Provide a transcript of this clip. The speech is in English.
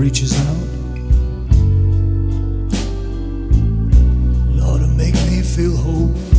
reaches out, Lord, make me feel whole.